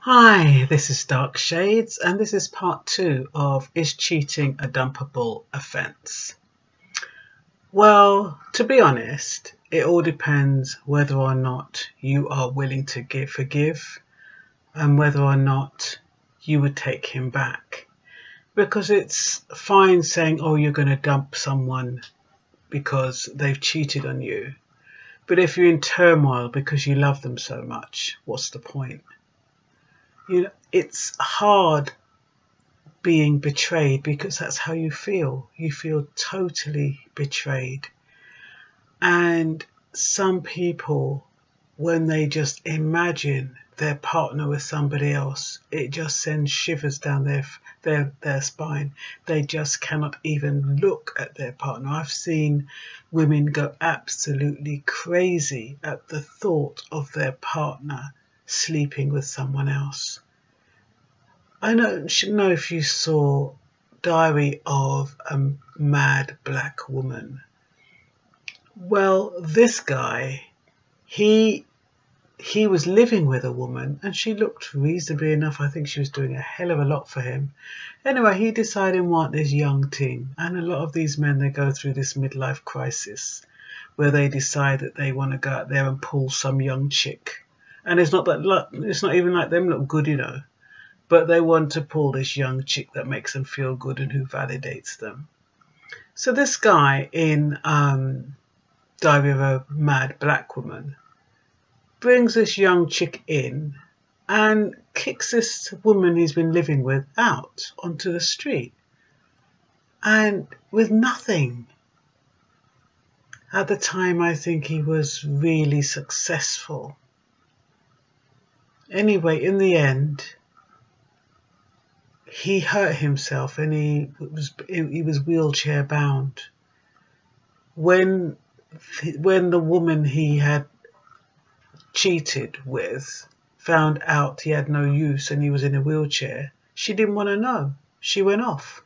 Hi, this is Dark Shades, and this is part two of Is Cheating a Dumpable Offence? Well, to be honest, it all depends whether or not you are willing to give, forgive and whether or not you would take him back. Because it's fine saying, oh, you're going to dump someone because they've cheated on you. But if you're in turmoil because you love them so much, what's the point? You know, it's hard being betrayed because that's how you feel. You feel totally betrayed. And some people, when they just imagine their partner with somebody else, it just sends shivers down their their their spine. They just cannot even look at their partner. I've seen women go absolutely crazy at the thought of their partner sleeping with someone else. I don't know if you saw Diary of a Mad Black Woman. Well, this guy, he he was living with a woman and she looked reasonably enough. I think she was doing a hell of a lot for him. Anyway, he decided want this young thing. And a lot of these men, they go through this midlife crisis where they decide that they want to go out there and pull some young chick. And it's not that it's not even like them look good, you know. But they want to pull this young chick that makes them feel good and who validates them. So this guy in um, Diary of a Mad Black Woman brings this young chick in and kicks this woman he's been living with out onto the street. And with nothing. At the time, I think he was really successful. Anyway, in the end, he hurt himself and he was he was wheelchair bound. When when the woman he had cheated with found out he had no use and he was in a wheelchair, she didn't want to know. She went off.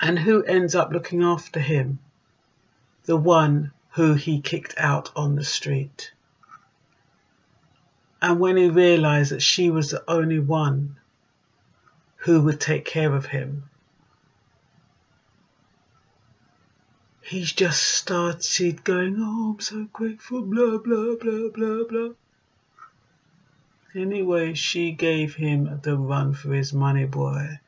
And who ends up looking after him? The one who he kicked out on the street. And when he realized that she was the only one who would take care of him, he just started going, Oh, I'm so grateful, blah, blah, blah, blah, blah. Anyway, she gave him the run for his money, boy.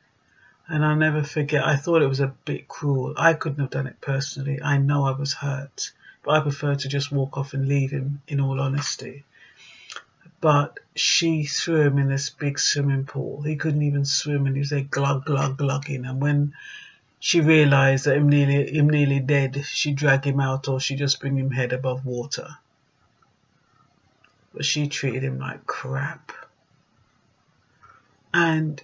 And I'll never forget, I thought it was a bit cruel. I couldn't have done it personally. I know I was hurt. But I preferred to just walk off and leave him, in all honesty. But she threw him in this big swimming pool. He couldn't even swim and he was there glug, glug, glugging. And when she realized that him nearly, him nearly dead. She dragged him out or she just bring him head above water. But she treated him like crap. And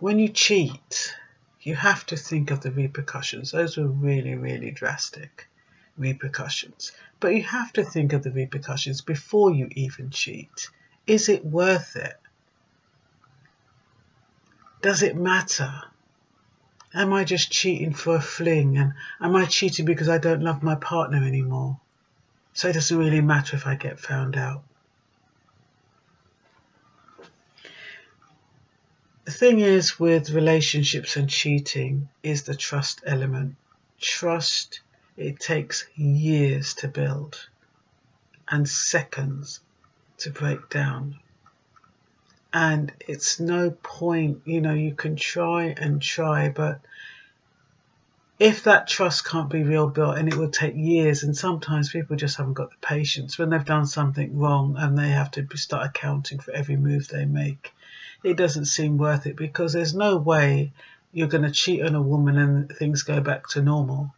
when you cheat, you have to think of the repercussions. Those were really, really drastic repercussions. But you have to think of the repercussions before you even cheat. Is it worth it? Does it matter? Am I just cheating for a fling? And am I cheating because I don't love my partner anymore? So it doesn't really matter if I get found out. The thing is with relationships and cheating is the trust element. Trust, it takes years to build and seconds to break down. And it's no point you know you can try and try but if that trust can't be rebuilt and it will take years and sometimes people just haven't got the patience when they've done something wrong and they have to start accounting for every move they make it doesn't seem worth it because there's no way you're going to cheat on a woman and things go back to normal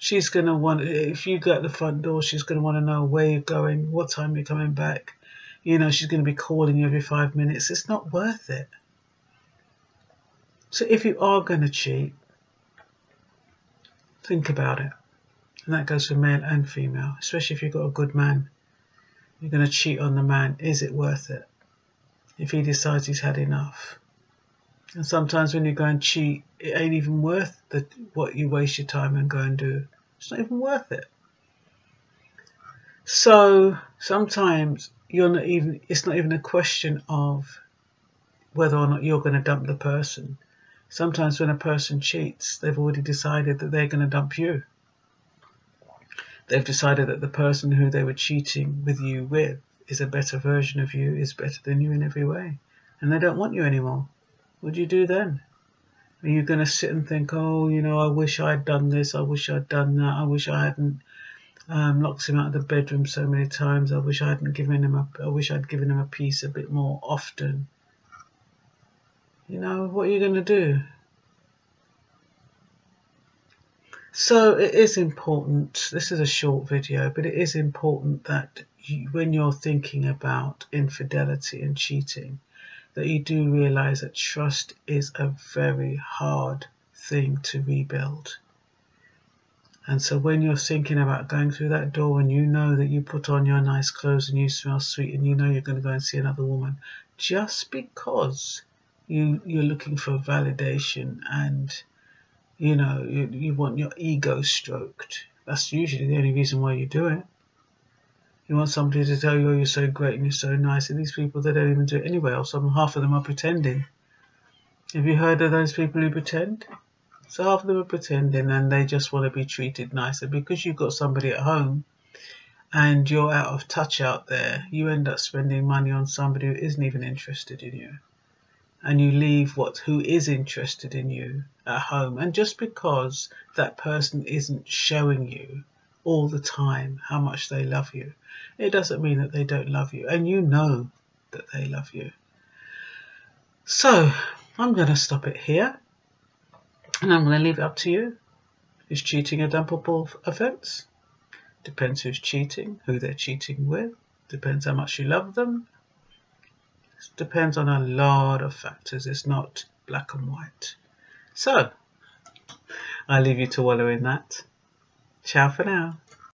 she's going to want if you go at the front door she's going to want to know where you're going what time you're coming back you know, she's going to be calling you every five minutes. It's not worth it. So if you are going to cheat, think about it. And that goes for male and female, especially if you've got a good man. You're going to cheat on the man. Is it worth it? If he decides he's had enough. And sometimes when you go and cheat, it ain't even worth the, what you waste your time and go and do. It's not even worth it. So sometimes you're not even it's not even a question of whether or not you're going to dump the person. Sometimes when a person cheats, they've already decided that they're going to dump you. They've decided that the person who they were cheating with you with is a better version of you, is better than you in every way, and they don't want you anymore. What do you do then? Are you going to sit and think, oh, you know, I wish I'd done this, I wish I'd done that, I wish I hadn't um, locked him out of the bedroom so many times, I wish I hadn't given him a, I wish I'd given him a piece a bit more often. You know, what are you going to do? So it is important, this is a short video, but it is important that you, when you're thinking about infidelity and cheating, that you do realize that trust is a very hard thing to rebuild. And so when you're thinking about going through that door and you know that you put on your nice clothes and you smell sweet and you know you're going to go and see another woman, just because you, you're looking for validation and you know, you, you want your ego stroked. That's usually the only reason why you do it. You want somebody to tell you, oh, you're so great and you're so nice. And these people, they don't even do it anyway, or some half of them are pretending. Have you heard of those people who pretend? So half of them are pretending and they just want to be treated nicer because you've got somebody at home and you're out of touch out there, you end up spending money on somebody who isn't even interested in you and you leave what who is interested in you at home and just because that person isn't showing you all the time how much they love you it doesn't mean that they don't love you and you know that they love you so i'm going to stop it here and i'm going to leave it up to you is cheating a dumpable offence depends who's cheating who they're cheating with depends how much you love them depends on a lot of factors. It's not black and white. So, I leave you to wallow in that. Ciao for now.